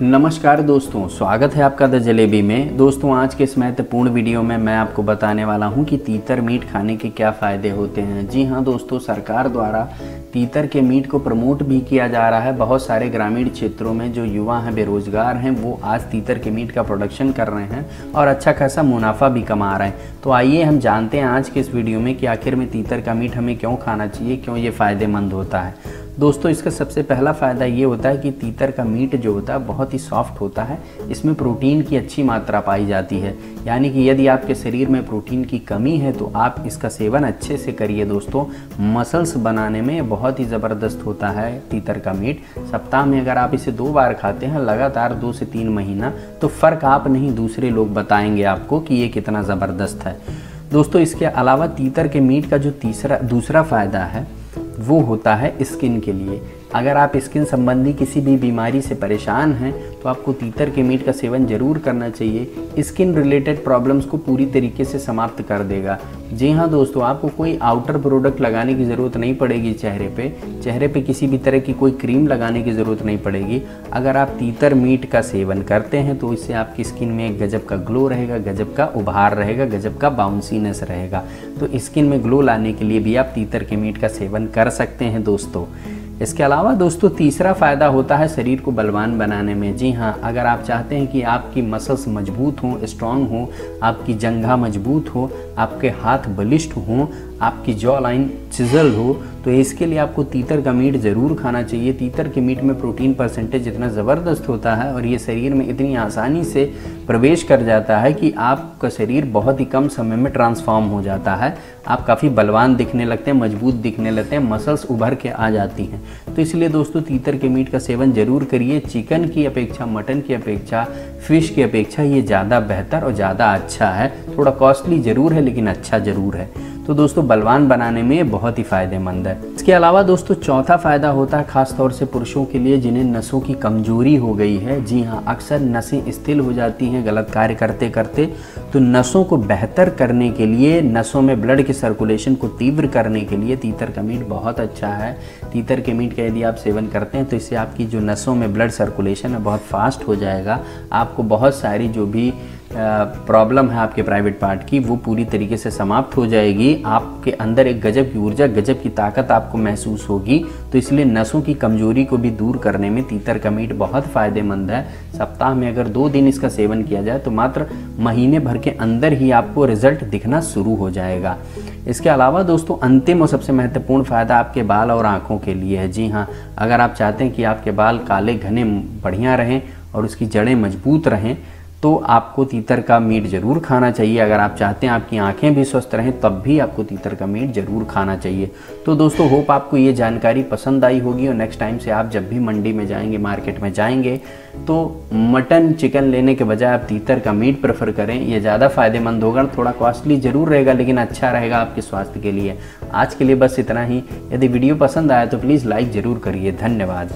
नमस्कार दोस्तों, स्वागत है आपका द जलेबी में। दोस्तों, आज के इस महत्वपूर्ण वीडियो में मैं आपको बताने वाला हूँ कि तीतर मीट खाने के क्या फ़ायदे होते हैं। जी हाँ दोस्तों, सरकार द्वारा तीतर के मीट को प्रमोट भी किया जा रहा है। बहुत सारे ग्रामीण क्षेत्रों में जो युवा हैं, बेरोजगार हैं, वो आज तीतर के मीट का प्रोडक्शन कर रहे हैं और अच्छा खासा मुनाफा भी कमा रहे हैं। तो आइए हम जानते हैं आज के इस वीडियो में कि आखिर में तीतर का मीट हमें क्यों खाना चाहिए, क्यों ये फ़ायदेमंद होता है। दोस्तों, इसका सबसे पहला फ़ायदा ये होता है कि तीतर का मीट जो होता है, बहुत ही सॉफ्ट होता है। इसमें प्रोटीन की अच्छी मात्रा पाई जाती है। यानी कि यदि आपके शरीर में प्रोटीन की कमी है तो आप इसका सेवन अच्छे से करिए दोस्तों। मसल्स बनाने में बहुत ही ज़बरदस्त होता है तीतर का मीट। सप्ताह में अगर आप इसे दो बार खाते हैं, लगातार दो से तीन महीना तो फ़र्क आप नहीं, दूसरे लोग बताएँगे आपको कि ये कितना ज़बरदस्त है। दोस्तों, इसके अलावा तीतर के मीट का जो तीसरा, दूसरा फ़ायदा है वो होता है स्किन के लिए। अगर आप स्किन संबंधी किसी भी बीमारी से परेशान हैं तो आपको तीतर के मीट का सेवन ज़रूर करना चाहिए। स्किन रिलेटेड प्रॉब्लम्स को पूरी तरीके से समाप्त कर देगा। जी हाँ दोस्तों, आपको कोई आउटर प्रोडक्ट लगाने की ज़रूरत नहीं पड़ेगी चेहरे पे। चेहरे पे किसी भी तरह की कोई क्रीम लगाने की ज़रूरत नहीं पड़ेगी। अगर आप तीतर मीट का सेवन करते हैं तो इससे आपकी स्किन में एक गजब का ग्लो रहेगा, गजब का उभार रहेगा, गजब का बाउंसीनेस रहेगा। तो स्किन में ग्लो लाने के लिए भी आप तीतर के मीट का सेवन कर सकते हैं दोस्तों। इसके अलावा दोस्तों, तीसरा फ़ायदा होता है शरीर को बलवान बनाने में। जी हाँ अगर आप चाहते हैं कि आपकी मसल्स मज़बूत हों स्ट्रांग हों, आपकी जंघा मज़बूत हो, आपके हाथ बलिष्ठ हों, आपकी जॉ लाइन चिजल हो तो इसके लिए आपको तीतर का मीट ज़रूर खाना चाहिए। तीतर के मीट में प्रोटीन परसेंटेज इतना ज़बरदस्त होता है और ये शरीर में इतनी आसानी से प्रवेश कर जाता है कि आपका शरीर बहुत ही कम समय में ट्रांसफॉर्म हो जाता है। आप काफ़ी बलवान दिखने लगते हैं, मज़बूत दिखने लगते हैं, मसल्स उभर के आ जाती हैं। तो इसलिए दोस्तों, तीतर के मीट का सेवन ज़रूर करिए। चिकन की अपेक्षा, मटन की अपेक्षा, फ़िश की अपेक्षा ये ज़्यादा बेहतर और ज़्यादा अच्छा है। थोड़ा कॉस्टली ज़रूर है, लेकिन अच्छा ज़रूर है। तो दोस्तों, बलवान बनाने में बहुत ही फ़ायदेमंद है। इसके अलावा दोस्तों, चौथा फ़ायदा होता है खास तौर से पुरुषों के लिए, जिन्हें नसों की कमज़ोरी हो गई है। जी हाँ अक्सर नसें स्थिल हो जाती हैं, गलत कार्य करते करते तो नसों को बेहतर करने के लिए, नसों में ब्लड के सर्कुलेशन को तीव्र करने के लिए तीतर का मीट बहुत अच्छा है। तीतर के मीट का यदि आप सेवन करते हैं तो इससे आपकी जो नसों में ब्लड सर्कुलेशन है, बहुत फास्ट हो जाएगा। आपको बहुत सारी जो भी प्रॉब्लम है आपके प्राइवेट पार्ट की, वो पूरी तरीके से समाप्त हो जाएगी। आपके अंदर एक गजब की ऊर्जा, गजब की ताकत आपको महसूस होगी। तो इसलिए नसों की कमज़ोरी को भी दूर करने में तीतर का मीट बहुत फ़ायदेमंद है। सप्ताह में अगर दो दिन इसका सेवन किया जाए तो मात्र महीने भर के अंदर ही आपको रिज़ल्ट दिखना शुरू हो जाएगा। इसके अलावा दोस्तों, अंतिम और सबसे महत्वपूर्ण फ़ायदा आपके बाल और आँखों के लिए है। जी हाँ अगर आप चाहते हैं कि आपके बाल काले, घने, बढ़िया रहें और उसकी जड़ें मज़बूत रहें तो आपको तीतर का मीट ज़रूर खाना चाहिए। अगर आप चाहते हैं आपकी आँखें भी स्वस्थ रहें, तब भी आपको तीतर का मीट ज़रूर खाना चाहिए। तो दोस्तों, होप आपको ये जानकारी पसंद आई होगी और नेक्स्ट टाइम से आप जब भी मंडी में जाएँगे मार्केट में जाएँगे तो मटन चिकन लेने के बजाय आप तीतर का मीट प्रेफर करें। ये ज़्यादा फ़ायदेमंद होगा थोड़ा कॉस्टली ज़रूर रहेगा, लेकिन अच्छा रहेगा आपके स्वास्थ्य के लिए। आज के लिए बस इतना ही। यदि वीडियो पसंद आया तो प्लीज़ लाइक ज़रूर करिए। धन्यवाद।